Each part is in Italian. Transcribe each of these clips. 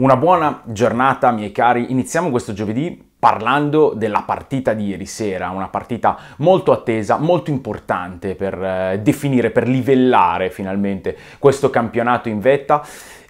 Una buona giornata, miei cari. Iniziamo questo giovedì parlando della partita di ieri sera, una partita molto attesa, molto importante per eh, definire, per livellare finalmente questo campionato in vetta.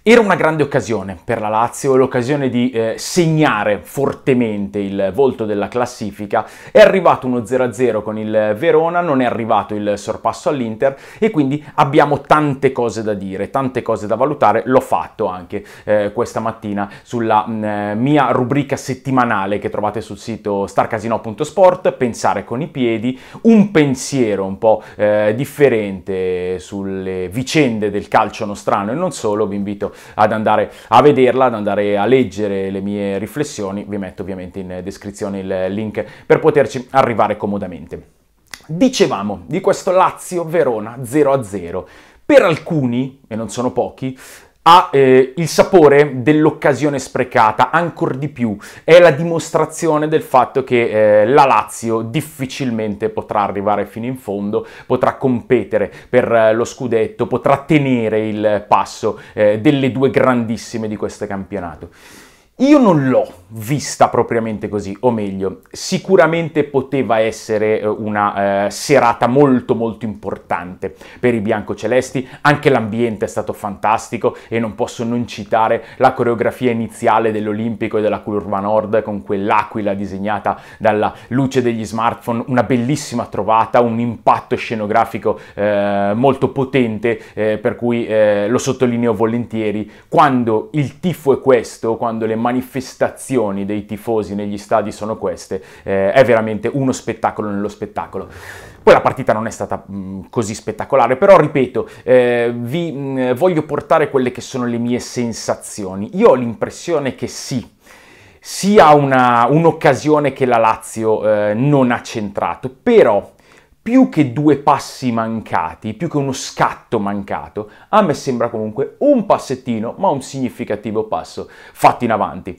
Era una grande occasione per la Lazio, l'occasione di eh, segnare fortemente il volto della classifica. È arrivato uno 0-0 con il Verona, non è arrivato il sorpasso all'Inter e quindi abbiamo tante cose da dire, tante cose da valutare. L'ho fatto anche eh, questa mattina sulla mh, mm, mia rubrica settimanale che trovate sul sito starcasino.sport, pensare con i piedi, un pensiero un po' eh, differente sulle vicende del calcio nostrano e non solo, vi invito ad andare a vederla, ad andare a leggere le mie riflessioni, vi metto ovviamente in descrizione il link per poterci arrivare comodamente. Dicevamo di questo Lazio-Verona 0-0. Per alcuni, e non sono pochi, ha eh, il sapore dell'occasione sprecata, ancora di più. È la dimostrazione del fatto che eh, la Lazio difficilmente potrà arrivare fino in fondo, potrà competere per eh, lo scudetto, potrà tenere il passo eh, delle due grandissime di questo campionato. Io non l'ho vista propriamente così, o meglio, sicuramente poteva essere eh, una eh, serata molto molto importante per i biancocelesti, anche l'ambiente è stato fantastico e non posso non citare la coreografia iniziale dell'Olimpico e della curva nord con quell'aquila disegnata dalla luce degli smartphone, una bellissima trovata, un impatto scenografico eh, molto potente eh, per cui eh, lo sottolineo volentieri, quando il tifo è questo, quando le manifestazioni dei tifosi negli stadi sono queste, eh, è veramente uno spettacolo nello spettacolo. Poi la partita non è stata mh, mm, così spettacolare, però ripeto, eh, vi mh, mm, voglio portare quelle che sono le mie sensazioni. Io ho l'impressione che sì, sia una, un'occasione che la Lazio eh, non ha centrato, però più che due passi mancati, più che uno scatto mancato, a me sembra comunque un passettino, ma un significativo passo fatto in avanti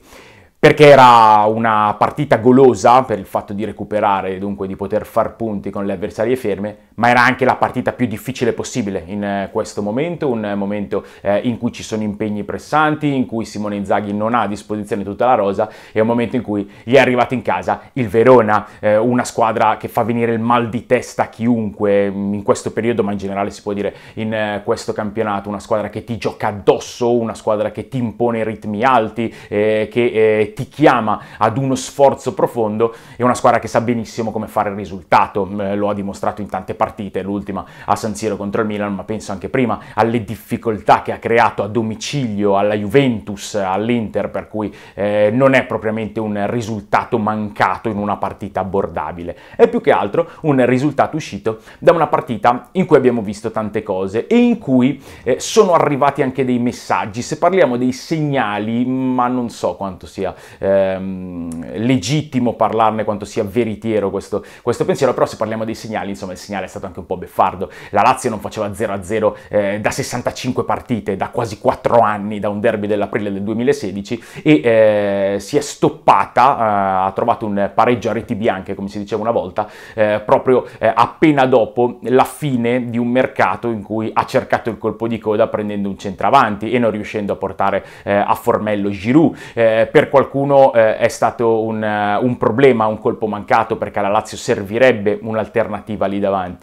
perché era una partita golosa per il fatto di recuperare e dunque di poter far punti con le avversarie ferme, ma era anche la partita più difficile possibile in eh, questo momento, un momento eh, in cui ci sono impegni pressanti, in cui Simone Inzaghi non ha a disposizione tutta la rosa e un momento in cui gli è arrivato in casa il Verona, eh, una squadra che fa venire il mal di testa a chiunque in questo periodo, ma in generale si può dire in questo campionato, una squadra che ti gioca addosso, una squadra che ti impone ritmi alti, che ti chiama ad uno sforzo profondo e una squadra che sa benissimo come fare il risultato, eh, lo ha dimostrato in tante partite, l'ultima a San Siro contro il Milan, ma penso anche prima alle difficoltà che ha creato a domicilio alla Juventus, all'Inter, per cui eh, non è propriamente un risultato mancato in una partita abbordabile, è più che altro un risultato uscito da una partita in cui abbiamo visto tante cose e in cui eh, sono arrivati anche dei messaggi, se parliamo dei segnali, ma non so quanto sia ehm, legittimo parlarne quanto sia veritiero questo, questo, pensiero, però se parliamo dei segnali, insomma il segnale stato anche un po' beffardo. La Lazio non faceva 0-0 eh, da 65 partite, da quasi 4 anni, da un derby dell'aprile del 2016 e eh, si è stoppata, eh, ha trovato un pareggio a reti bianche, come si diceva una volta, eh, proprio eh, appena dopo la fine di un mercato in cui ha cercato il colpo di coda prendendo un centravanti e non riuscendo a portare eh, a formello Giroud. per qualcuno uno è stato un, un, problema, un colpo mancato perché alla Lazio servirebbe un'alternativa lì davanti.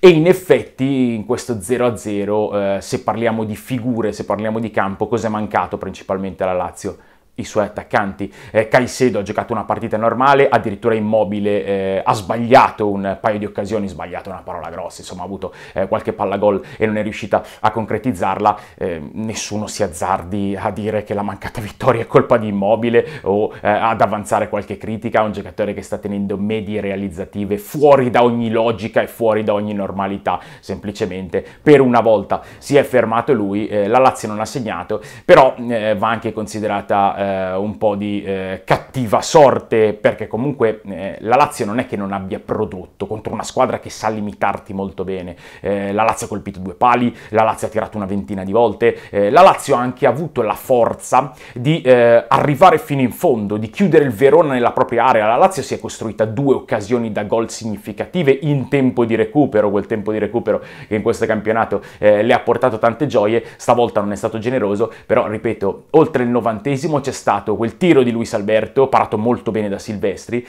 E in effetti in questo 0-0, eh, se parliamo di figure, se parliamo di campo, cosa è mancato principalmente alla Lazio? I suoi attaccanti. Eh, Caicedo ha giocato una partita normale, addirittura immobile, eh, ha sbagliato un paio di occasioni, sbagliato una parola grossa, insomma ha avuto eh, qualche palla gol e non è riuscita a concretizzarla. Eh, nessuno si azzardi a dire che la mancata vittoria è colpa di immobile o eh, ad avanzare qualche critica a un giocatore che sta tenendo medie realizzative fuori da ogni logica e fuori da ogni normalità, semplicemente per una volta si è fermato lui, eh, la Lazio non ha segnato, però va anche considerata eh, un po' di eh, cattiva sorte, perché comunque eh, la Lazio non è che non abbia prodotto contro una squadra che sa limitarti molto bene. Eh, la Lazio ha colpito due pali, la Lazio ha tirato una ventina di volte, eh, la Lazio ha anche avuto la forza di eh, arrivare fino in fondo, di chiudere il Verona nella propria area. La Lazio si è costruita due occasioni da gol significative in tempo di recupero, quel tempo di recupero che in questo campionato le ha portato tante gioie, stavolta non è stato generoso, però ripeto, oltre il novantesimo c'è stato quel tiro di Luis Alberto, parato molto bene da Silvestri,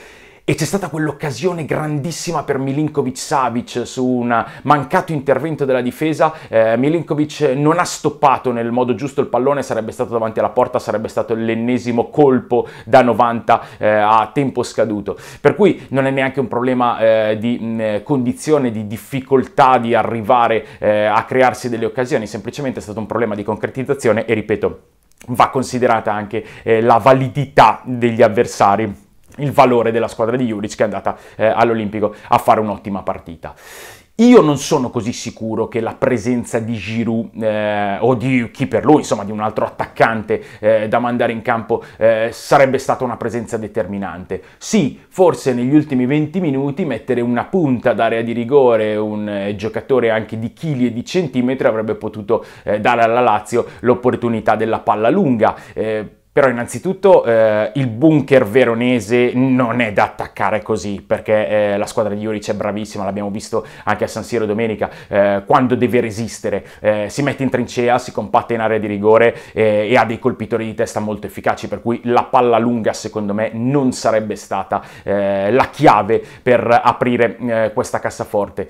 e c'è stata quell'occasione grandissima per Milinkovic-Savic su un mancato intervento della difesa. Eh, Milinkovic non ha stoppato nel modo giusto il pallone, sarebbe stato davanti alla porta, sarebbe stato l'ennesimo colpo da 90 eh, a tempo scaduto. Per cui non è neanche un problema eh, di mh, mm, condizione, di difficoltà di arrivare eh, a crearsi delle occasioni, semplicemente è stato un problema di concretizzazione e ripeto, va considerata anche eh, la validità degli avversari il valore della squadra di Juric che è andata eh, all'Olimpico a fare un'ottima partita. Io non sono così sicuro che la presenza di Giroud eh, o di chi per lui, insomma di un altro attaccante eh, da mandare in campo eh, sarebbe stata una presenza determinante. Sì, forse negli ultimi 20 minuti mettere una punta d'area di rigore, un eh, giocatore anche di chili e di centimetri avrebbe potuto eh, dare alla Lazio l'opportunità della palla lunga eh, però innanzitutto eh, il bunker veronese non è da attaccare così, perché eh, la squadra di Juric è bravissima, l'abbiamo visto anche a San Siro domenica, eh, quando deve resistere, eh, si mette in trincea, si compatta in area di rigore eh, e ha dei colpitori di testa molto efficaci, per cui la palla lunga secondo me non sarebbe stata eh, la chiave per aprire questa cassaforte.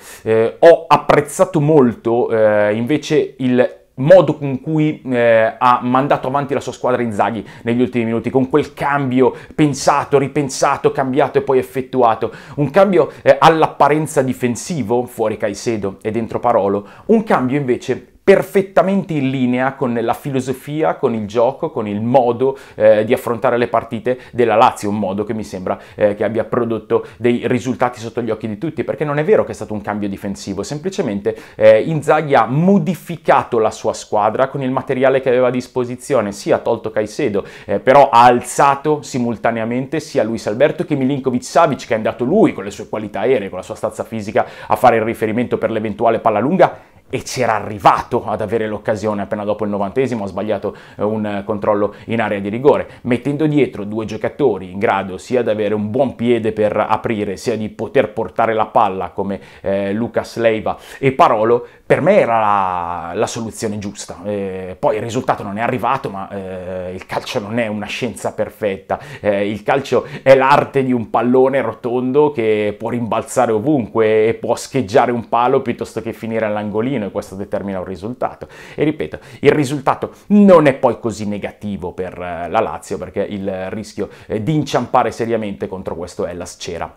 ho apprezzato molto invece il modo con cui eh, ha mandato avanti la sua squadra Inzaghi negli ultimi minuti, con quel cambio pensato, ripensato, cambiato e poi effettuato, un cambio eh, all'apparenza difensivo, fuori Caicedo e dentro Parolo, un cambio invece perfettamente in linea con la filosofia, con il gioco, con il modo eh, di affrontare le partite della Lazio, un modo che mi sembra eh, che abbia prodotto dei risultati sotto gli occhi di tutti, perché non è vero che è stato un cambio difensivo, semplicemente eh, Inzaghi ha modificato la sua squadra con il materiale che aveva a disposizione, sì ha tolto Caicedo, eh, però ha alzato simultaneamente sia Luis Alberto che Milinkovic Savic, che è andato lui con le sue qualità aeree, con la sua stazza fisica, a fare il riferimento per l'eventuale palla lunga e c'era arrivato ad avere l'occasione appena dopo il novantesimo, ha sbagliato eh, un controllo in area di rigore, mettendo dietro due giocatori in grado sia di avere un buon piede per aprire, sia di poter portare la palla come eh, Lucas Leiva e Parolo, per me era la, la soluzione giusta. Eh, poi il risultato non è arrivato, ma eh, il calcio non è una scienza perfetta, eh, il calcio è l'arte di un pallone rotondo che può rimbalzare ovunque e può scheggiare un palo piuttosto che finire all'angolino e questo determina un risultato. E ripeto, il risultato non è poi così negativo per eh, la Lazio perché il rischio eh, di inciampare seriamente contro questo Hellas c'era.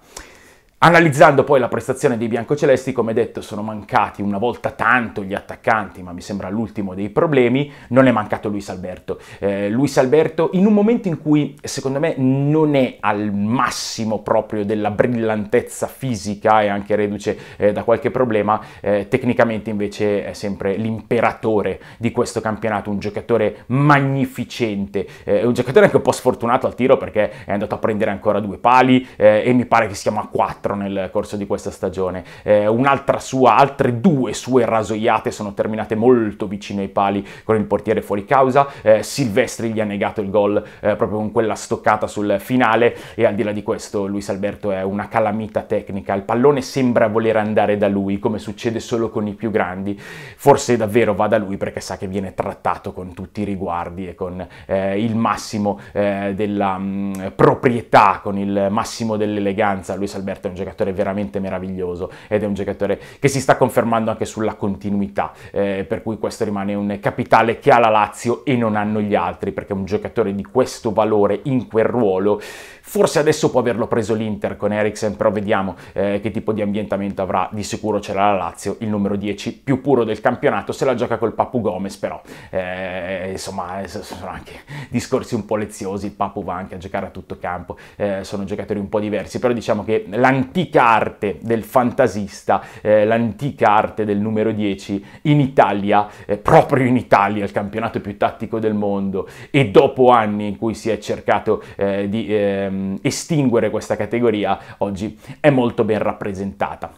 Analizzando poi la prestazione dei biancocelesti, come detto, sono mancati una volta tanto gli attaccanti, ma mi sembra l'ultimo dei problemi, non è mancato Luis Alberto. Eh, Luis Alberto in un momento in cui, secondo me, non è al massimo proprio della brillantezza fisica e anche reduce eh, da qualche problema, eh, tecnicamente invece è sempre l'imperatore di questo campionato, un giocatore magnificente, eh, un giocatore anche un po' sfortunato al tiro perché è andato a prendere ancora due pali eh, e mi pare che si chiama quattro altro nel corso di questa stagione. Eh, un'altra sua, altre due sue rasoiate sono terminate molto vicino ai pali con il portiere fuori causa. Eh, Silvestri gli ha negato il gol eh, proprio con quella stoccata sul finale e al di là di questo Luis Alberto è una calamita tecnica. Il pallone sembra voler andare da lui, come succede solo con i più grandi. Forse davvero va da lui perché sa che viene trattato con tutti i riguardi e con eh, il massimo eh, della mh, proprietà, con il massimo dell'eleganza. Luis Alberto è un giocatore veramente meraviglioso ed è un giocatore che si sta confermando anche sulla continuità, eh, per cui questo rimane un capitale che ha la Lazio e non hanno gli altri, perché un giocatore di questo valore in quel ruolo Forse adesso può averlo preso l'Inter con Eriksen, però vediamo eh, che tipo di ambientamento avrà. Di sicuro c'era la Lazio, il numero 10 più puro del campionato, se la gioca col Papu Gomez, però eh, insomma eh, sono anche discorsi un po' leziosi, il Papu va anche a giocare a tutto campo, eh, sono giocatori un po' diversi, però diciamo che l'antica arte del fantasista, eh, l'antica arte del numero 10 in Italia, eh, proprio in Italia, il campionato più tattico del mondo e dopo anni in cui si è cercato di ehm, estinguere questa categoria, oggi è molto ben rappresentata.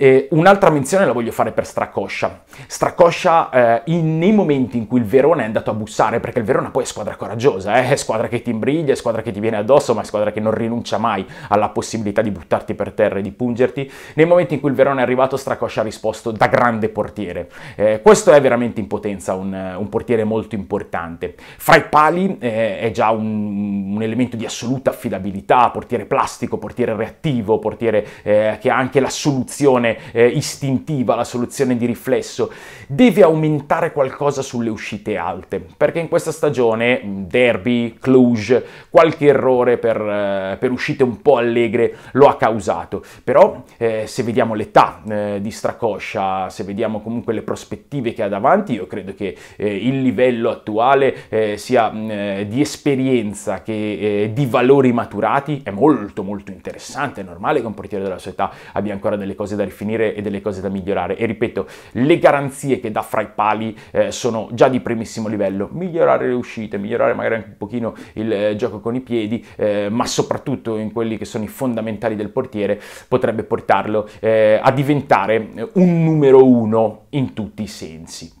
E un'altra menzione la voglio fare per Stracoscia. Stracoscia eh, in, nei momenti in cui il Verona è andato a bussare, perché il Verona poi è squadra coraggiosa, eh? è squadra che ti imbriglia, è squadra che ti viene addosso, ma è squadra che non rinuncia mai alla possibilità di buttarti per terra e di pungerti. Nei momenti in cui il Verona è arrivato, Stracoscia ha risposto da grande portiere. Eh, questo è veramente in potenza un, un, portiere molto importante. Fra i pali eh, è già un, un, elemento di assoluta affidabilità, portiere plastico, portiere reattivo, portiere eh, che ha anche la soluzione soluzione eh, istintiva, la soluzione di riflesso, deve aumentare qualcosa sulle uscite alte, perché in questa stagione Derby, Cluj, qualche errore per, eh, per uscite un po' allegre lo ha causato, però eh, se vediamo l'età eh, di Stracoscia, se vediamo comunque le prospettive che ha davanti, io credo che eh, il livello attuale eh, sia mh, di esperienza che di valori maturati è molto molto interessante, è normale che un portiere della sua età abbia ancora delle cose da riferire finire e delle cose da migliorare. E ripeto, le garanzie che dà fra i pali eh, sono già di primissimo livello. Migliorare le uscite, migliorare magari anche un pochino il eh, gioco con i piedi, eh, ma soprattutto in quelli che sono i fondamentali del portiere, potrebbe portarlo eh, a diventare un numero uno in tutti i sensi.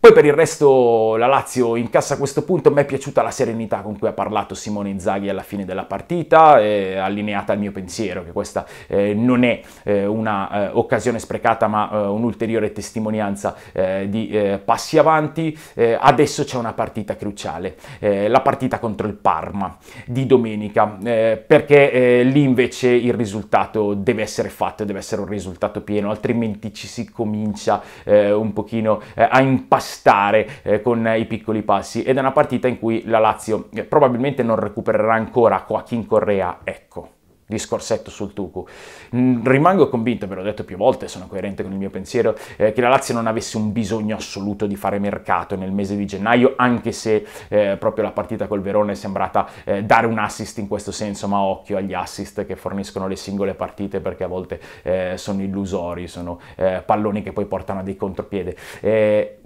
Poi per il resto la Lazio incassa a questo punto, mi è piaciuta la serenità con cui ha parlato Simone Inzaghi alla fine della partita, eh, allineata al mio pensiero che questa eh, non è eh, una occasione sprecata ma eh, un'ulteriore testimonianza eh, di eh, passi avanti. adesso c'è una partita cruciale, la partita contro il Parma di domenica, perché lì invece il risultato deve essere fatto, deve essere un risultato pieno, altrimenti ci si comincia un pochino a impassare stare eh, con i piccoli passi ed è una partita in cui la Lazio eh, probabilmente non recupererà ancora Joaquin Correa, ecco discorsetto sul Tucu. Mm, rimango convinto, ve l'ho detto più volte, sono coerente con il mio pensiero, eh, che la Lazio non avesse un bisogno assoluto di fare mercato nel mese di gennaio, anche se eh, proprio la partita col Verone è sembrata eh, dare un assist in questo senso, ma occhio agli assist che forniscono le singole partite perché a volte eh, sono illusori, sono eh, palloni che poi portano a dei contropiede.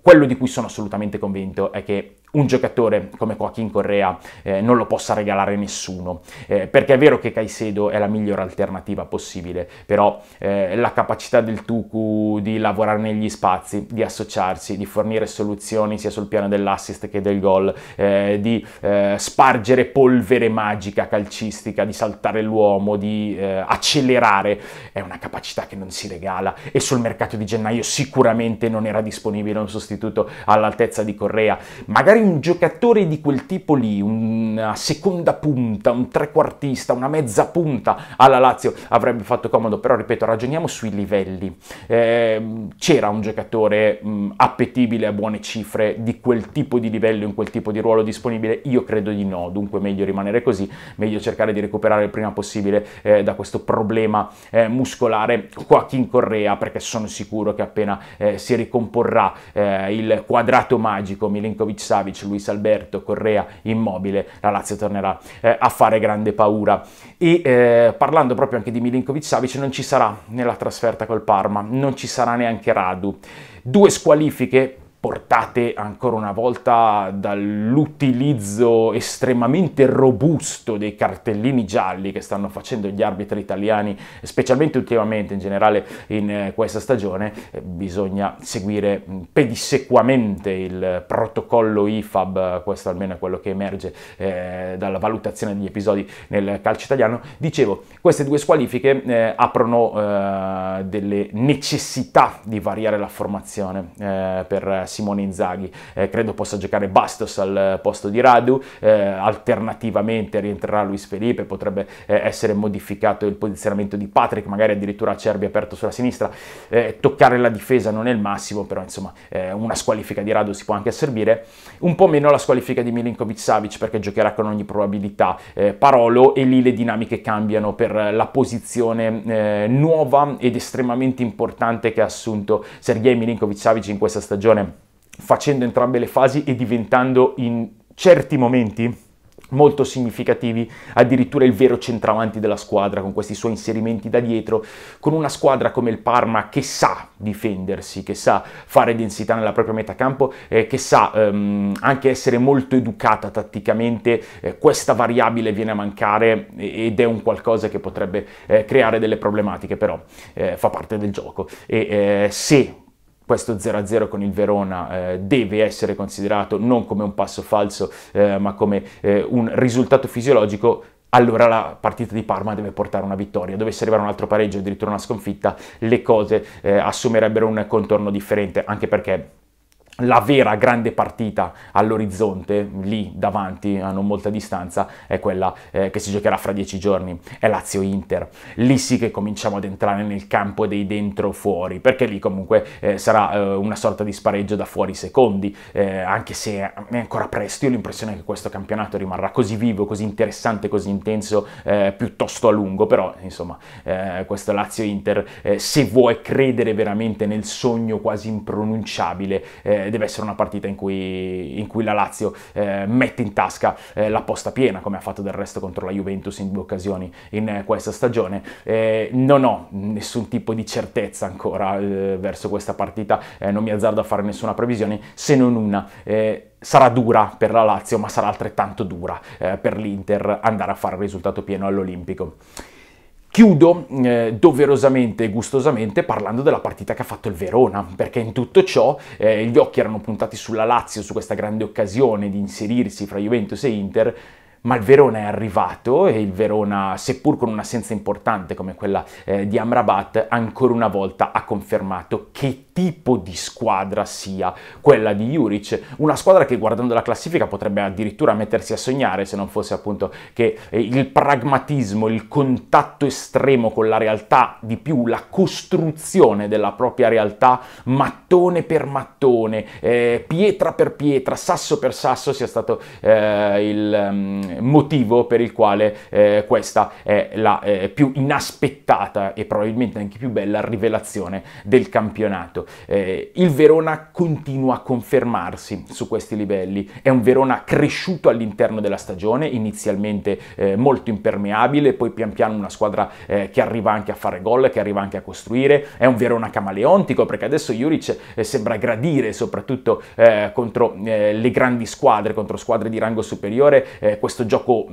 Quello di cui sono assolutamente convinto è che un giocatore come Joaquin Correa eh, non lo possa regalare nessuno, eh, perché è vero che Caicedo è la migliore alternativa possibile, però eh, la capacità del Tucu di lavorare negli spazi, di associarsi, di fornire soluzioni sia sul piano dell'assist che del gol, eh, di eh, spargere polvere magica calcistica, di saltare l'uomo, di eh, accelerare, è una capacità che non si regala. E sul mercato di gennaio sicuramente non era disponibile un sostituto all'altezza di Correa, magari un giocatore di quel tipo lì, una seconda punta, un trequartista, una mezza punta alla Lazio avrebbe fatto comodo, però ripeto, ragioniamo sui livelli. Eh, c'era un giocatore mh, appetibile a buone cifre di quel tipo di livello, in quel tipo di ruolo disponibile? Io credo di no, dunque meglio rimanere così, meglio cercare di recuperare il prima possibile eh, da questo problema eh, muscolare Joaquin Correa, perché sono sicuro che appena eh, si ricomporrà eh, il quadrato magico Milinkovic-Savic Savic, Luis Alberto, Correa immobile, la Lazio tornerà eh, a fare grande paura. E eh, parlando proprio anche di Milinkovic Savic, non ci sarà nella trasferta col Parma, non ci sarà neanche Radu. Due squalifiche portate ancora una volta dall'utilizzo estremamente robusto dei cartellini gialli che stanno facendo gli arbitri italiani, specialmente ultimamente in generale in eh, questa stagione, eh, bisogna seguire mm, pedissequamente il protocollo IFAB, questo almeno è quello che emerge eh, dalla valutazione degli episodi nel calcio italiano. Dicevo, queste due squalifiche eh, aprono eh, delle necessità di variare la formazione eh, per Simone Inzaghi. Eh, credo possa giocare Bastos al posto di Radu, eh, alternativamente rientrerà Luis Felipe, potrebbe eh, essere modificato il posizionamento di Patrick, magari addirittura Cerbi aperto sulla sinistra. Eh, toccare la difesa non è il massimo, però insomma eh, una squalifica di Radu si può anche servire. Un po' meno la squalifica di Milinkovic-Savic perché giocherà con ogni probabilità eh, Parolo e lì le dinamiche cambiano per la posizione nuova ed estremamente importante che ha assunto Sergei Milinkovic-Savic in questa stagione facendo entrambe le fasi e diventando in certi momenti molto significativi, addirittura il vero centravanti della squadra con questi suoi inserimenti da dietro, con una squadra come il Parma che sa difendersi, che sa fare densità nella propria metacampo, eh, che sa ehm, anche essere molto educata tatticamente, eh, questa variabile viene a mancare ed è un qualcosa che potrebbe eh, creare delle problematiche, però eh, fa parte del gioco. E eh, se questo 0-0 con il Verona eh, deve essere considerato non come un passo falso, eh, ma come eh, un risultato fisiologico, allora la partita di Parma deve portare una vittoria. Dovesse arrivare un altro pareggio, addirittura una sconfitta, le cose eh, assumerebbero un contorno differente, anche perché la vera grande partita all'orizzonte, lì davanti a non molta distanza, è quella eh, che si giocherà fra dieci giorni, è Lazio-Inter. Lì sì che cominciamo ad entrare nel campo dei dentro-fuori, perché lì comunque eh, sarà eh, una sorta di spareggio da fuori secondi, eh, anche se è ancora presto. Io ho l'impressione che questo campionato rimarrà così vivo, così interessante, così intenso, eh, piuttosto a lungo, però insomma eh, questo Lazio-Inter, se vuoi credere veramente nel sogno quasi impronunciabile, deve essere una partita in cui, in cui la Lazio eh, mette in tasca eh, la posta piena, come ha fatto del resto contro la Juventus in due occasioni in eh, questa stagione. Eh, non ho nessun tipo di certezza ancora eh, verso questa partita, non mi azzardo a fare nessuna previsione, se non una sarà dura per la Lazio, ma sarà altrettanto dura eh, per l'Inter andare a fare il risultato pieno all'Olimpico. Chiudo eh, doverosamente e gustosamente parlando della partita che ha fatto il Verona, perché in tutto ciò eh, gli occhi erano puntati sulla Lazio, su questa grande occasione di inserirsi fra Juventus e Inter, ma il Verona è arrivato e il Verona, seppur con un'assenza importante come quella eh, di Amrabat, ancora una volta ha confermato che tipo di squadra sia quella di Juric, una squadra che guardando la classifica potrebbe addirittura mettersi a sognare se non fosse appunto che eh, il pragmatismo, il contatto estremo con la realtà, di più la costruzione della propria realtà, mattone per mattone, eh, pietra per pietra, sasso per sasso sia stato eh, il um, motivo per il quale eh, questa è la eh, più inaspettata e probabilmente anche più bella rivelazione del campionato eh, il Verona continua a confermarsi su questi livelli, è un Verona cresciuto all'interno della stagione, inizialmente eh, molto impermeabile, poi pian piano una squadra eh, che arriva anche a fare gol, che arriva anche a costruire, è un Verona camaleontico perché adesso Juric eh, sembra gradire soprattutto eh, contro eh, le grandi squadre, contro squadre di rango superiore, questo gioco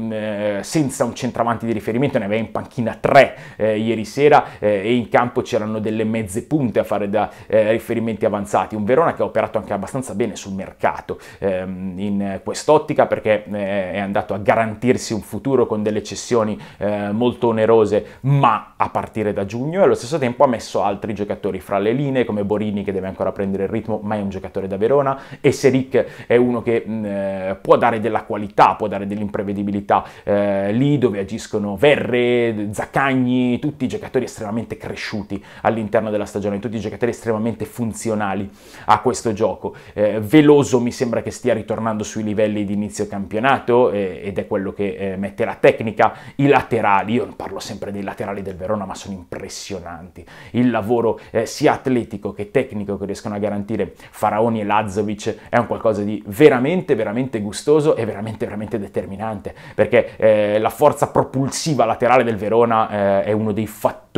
senza un centravanti di riferimento, ne aveva in panchina tre ieri sera e in campo c'erano delle mezze punte a fare da eh, riferimenti avanzati, un Verona che ha operato anche abbastanza bene sul mercato ehm, in quest'ottica perché eh, è andato a garantirsi un futuro con delle cessioni eh, molto onerose ma a partire da giugno. E allo stesso tempo ha messo altri giocatori fra le linee come Borini che deve ancora prendere il ritmo ma è un giocatore da Verona e Seric è uno che mh, eh, può dare della qualità, può dare dell'imprevedibilità eh, lì dove agiscono Verre, Zaccagni, tutti giocatori estremamente cresciuti all'interno della stagione, tutti giocatori estremamente estremamente funzionali a questo gioco. Eh, Veloso mi sembra che stia ritornando sui livelli di inizio campionato eh, ed è quello che eh, mette la tecnica. I laterali, io parlo sempre dei laterali del Verona, ma sono impressionanti. Il lavoro eh, sia atletico che tecnico che riescono a garantire Faraoni e Lazovic è un qualcosa di veramente, veramente gustoso e veramente, veramente determinante, perché eh, la forza propulsiva laterale del Verona eh, è uno dei fattori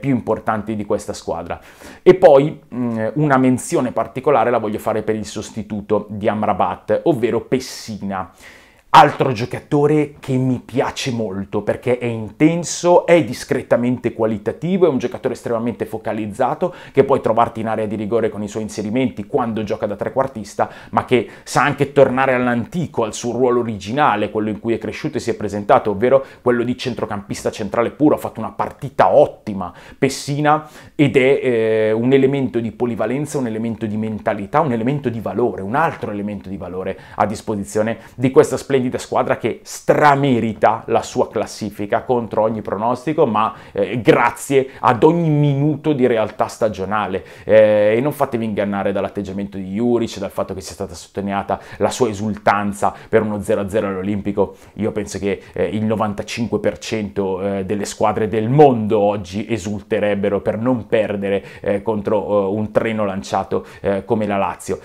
più importanti di questa squadra. E poi poi mh, mm, una menzione particolare la voglio fare per il sostituto di Amrabat, ovvero Pessina. Altro giocatore che mi piace molto perché è intenso, è discretamente qualitativo, è un giocatore estremamente focalizzato che puoi trovarti in area di rigore con i suoi inserimenti quando gioca da trequartista, ma che sa anche tornare all'antico, al suo ruolo originale, quello in cui è cresciuto e si è presentato, ovvero quello di centrocampista centrale puro, ha fatto una partita ottima, Pessina, ed è eh, un elemento di polivalenza, un elemento di mentalità, un elemento di valore, un altro elemento di valore a disposizione di questa splendida splendida squadra che stramerita la sua classifica contro ogni pronostico, ma eh, grazie ad ogni minuto di realtà stagionale. Eh, e non fatevi ingannare dall'atteggiamento di Juric, dal fatto che sia stata sottolineata la sua esultanza per uno 0-0 all'Olimpico. Io penso che eh, il 95% eh, delle squadre del mondo oggi esulterebbero per non perdere eh, contro uh, un treno lanciato come la Lazio.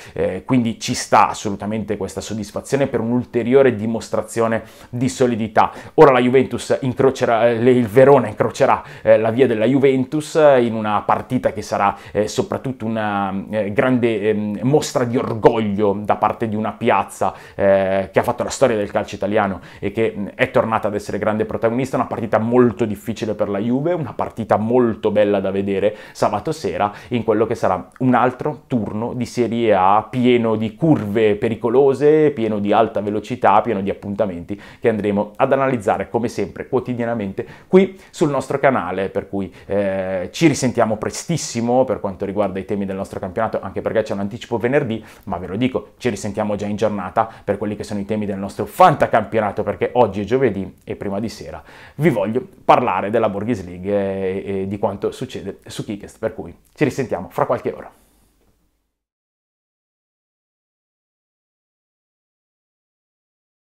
quindi ci sta assolutamente questa soddisfazione per un ulteriore dimostrazione dimostrazione di solidità. Ora la Juventus incrocerà, eh, il Verona incrocerà eh, la via della Juventus in una partita che sarà eh, soprattutto una eh, grande ehm, mostra di orgoglio da parte di una piazza eh, che ha fatto la storia del calcio italiano e che mm, è tornata ad essere grande protagonista, una partita molto difficile per la Juve, una partita molto bella da vedere sabato sera in quello che sarà un altro turno di Serie A pieno di curve pericolose, pieno di alta velocità, pieno di appuntamenti che andremo ad analizzare come sempre quotidianamente qui sul nostro canale, per cui eh, ci risentiamo prestissimo per quanto riguarda i temi del nostro campionato, anche perché c'è un anticipo venerdì, ma ve lo dico, ci risentiamo già in giornata per quelli che sono i temi del nostro fantacampionato, perché oggi è giovedì e prima di sera vi voglio parlare della Borghese League e, e di quanto succede su Kikest, per cui ci risentiamo fra qualche ora.